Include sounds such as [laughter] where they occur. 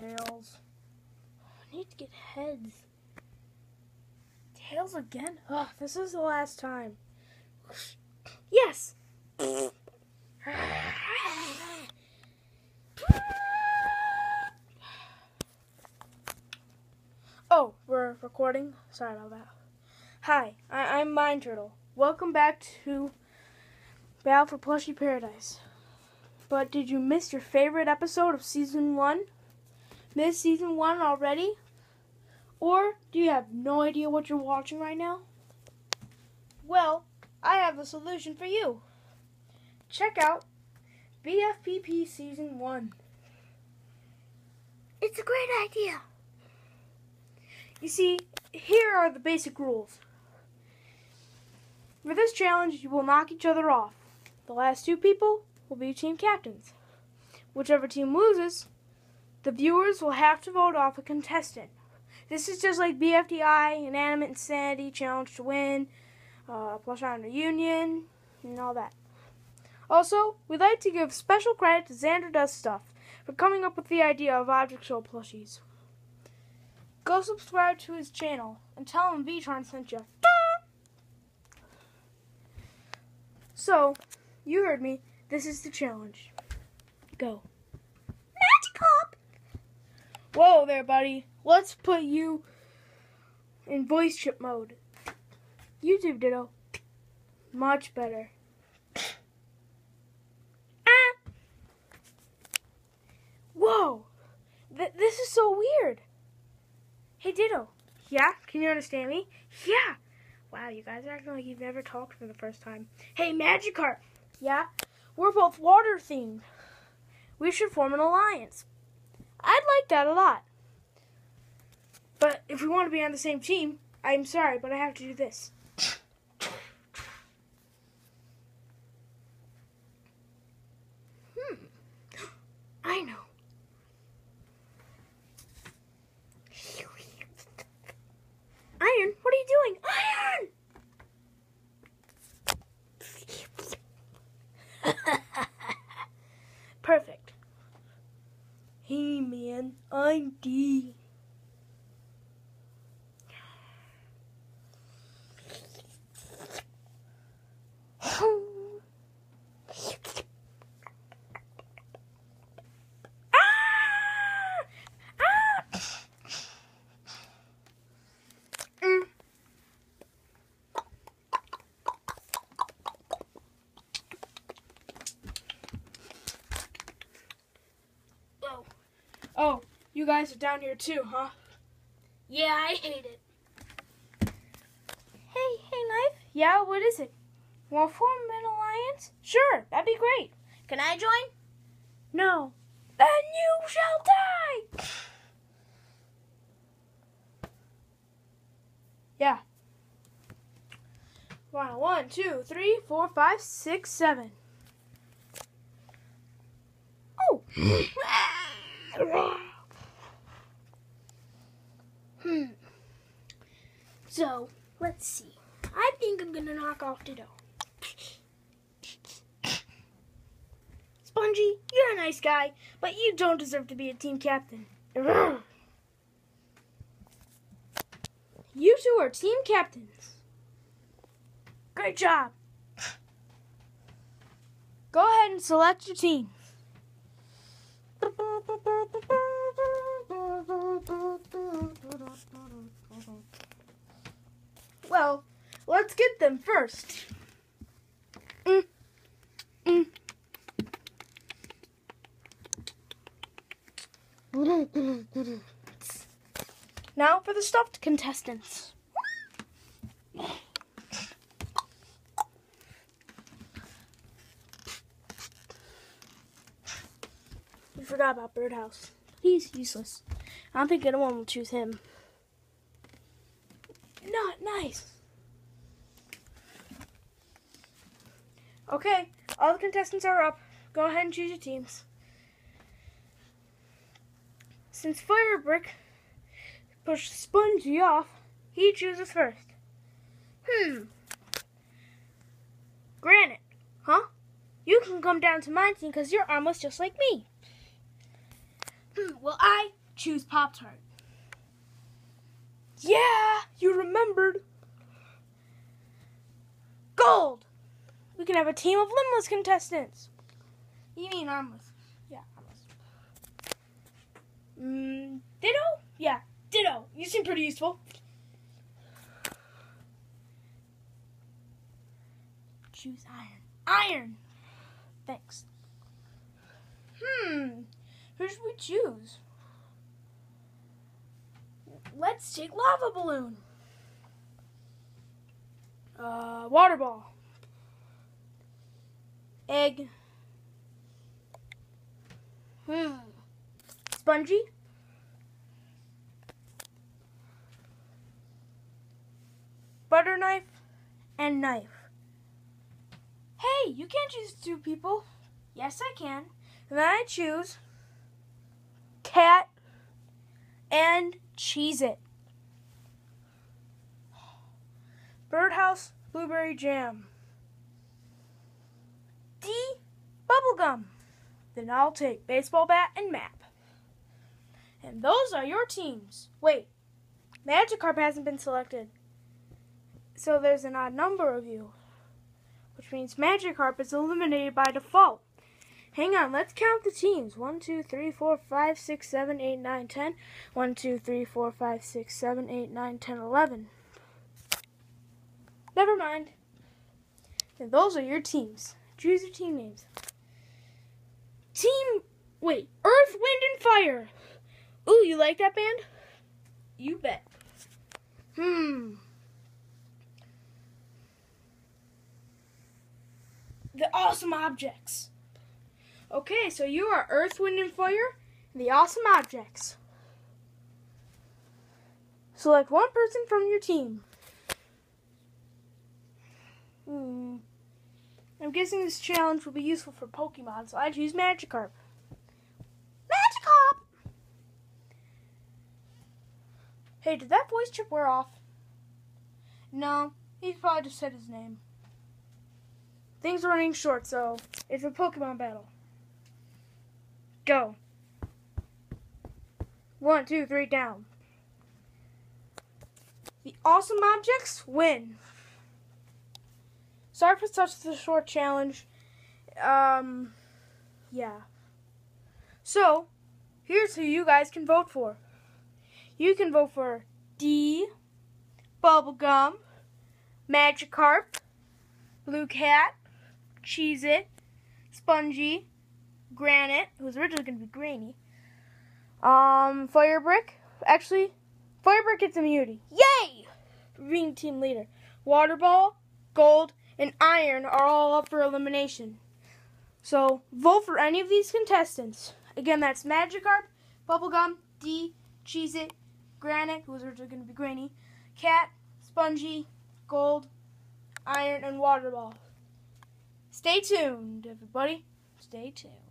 Tails. I need to get heads. Tails again? Ugh, this is the last time. Yes! Oh, we're recording? Sorry about that. Hi, I- I'm Mind Turtle. Welcome back to Battle for Plushy Paradise. But did you miss your favorite episode of season one? Miss season one already? Or do you have no idea what you're watching right now? Well, I have a solution for you. Check out BFPP season one. It's a great idea. You see, here are the basic rules. For this challenge, you will knock each other off. The last two people will be team captains. Whichever team loses, the viewers will have to vote off a contestant. This is just like BFDI, Inanimate Insanity, Challenge to Win, uh, Plush Iron Reunion, and all that. Also, we'd like to give special credit to Xander Does Stuff for coming up with the idea of Object Show plushies. Go subscribe to his channel and tell him Vtron sent you. So, you heard me. This is the challenge. Go. Magikarp! Whoa there, buddy. Let's put you in voice chip mode. YouTube Ditto. Much better. ah! Whoa! Th- this is so weird. Hey, Ditto. Yeah? Can you understand me? Yeah. Wow, you guys are acting like you've never talked for the first time. Hey, Magikarp. Yeah? We're both water themed. We should form an alliance. I'd like that a lot. But if we want to be on the same team, I'm sorry, but I have to do this. Hmm. I know. Iron, what are you doing? Iron! Perfect. Hey man, I'm D. Ah! Ah! Mm. Oh. Oh, you guys are down here too, huh? Yeah, I hate it. Hey, hey, Knife. Yeah, what is it? Want to form an alliance? Sure, that'd be great. Can I join? No. Then you shall die! Yeah. Wow, one, two, three, four, five, six, seven. Oh! [laughs] Ah! Hmm. So, let's see. I think I'm gonna knock off Ditto. Spongy, you're a nice guy, but you don't deserve to be a team captain. You two are team captains. Great job. Go ahead and select your team. Well, let's get them first. Mm, mm. Now for the stuffed contestants. Forgot about Birdhouse. He's useless. I don't think anyone will choose him. Not nice. Okay, all the contestants are up. Go ahead and choose your teams. Since Firebrick pushed Spongy off, he chooses first. Hmm. Granite, huh? You can come down to my team because you're almost just like me. Well, I choose Pop Tart. Yeah, you remembered. Gold. We can have a team of limbless contestants. You mean armless? Yeah, armless. Mm, ditto? Yeah, ditto. You seem pretty useful. Choose iron. Iron. Thanks. Hmm. Who should we choose? Let's take lava balloon. Uh, water ball. Egg. Hmm. Spongy. Butter knife and knife. Hey, you can't choose two people. Yes, I can. And then I choose cat and Cheez It. Birdhouse blueberry jam. D bubblegum. Then I'll take baseball bat and map. And those are your teams. Wait, Magikarp hasn't been selected. So there's an odd number of you, which means Magikarp is eliminated by default. Hang on, let's count the teams. 1, 2, 3, 4, 5, 6, 7, 8, 9, 10. 1, 2, 3, 4, 5, 6, 7, 8, 9, 10, 11. Never mind. And those are your teams. Choose your team names. Team, wait, Earth, Wind, and Fire. Ooh, you like that band? You bet. Hmm. The awesome objects. Okay, so you are Earth, Wind, and Fire, and the awesome objects. Select one person from your team. Hmm. I'm guessing this challenge will be useful for Pokemon, so I choose Magikarp. Magikarp! Hey, did that voice chip wear off? No, he probably just said his name. Things are running short, so it's a Pokemon battle. Go. One, two, three, down. The awesome objects win. Sorry for such a short challenge. Um, yeah. So, here's who you guys can vote for. You can vote for D, Bubblegum, Magikarp, Blue Cat, Cheez It, Spongy, Granite, who was originally going to be Grainy, um, Fire Brick. Actually, Fire Brick gets immunity. Yay! Being team leader. Water Ball, Gold, and Iron are all up for elimination. So vote for any of these contestants. Again, that's Magikarp, Bubblegum, D, Cheez It, Granite, who was originally going to be Grainy, Cat, Spongy, Gold, Iron, and Waterball. Stay tuned, everybody. Stay tuned.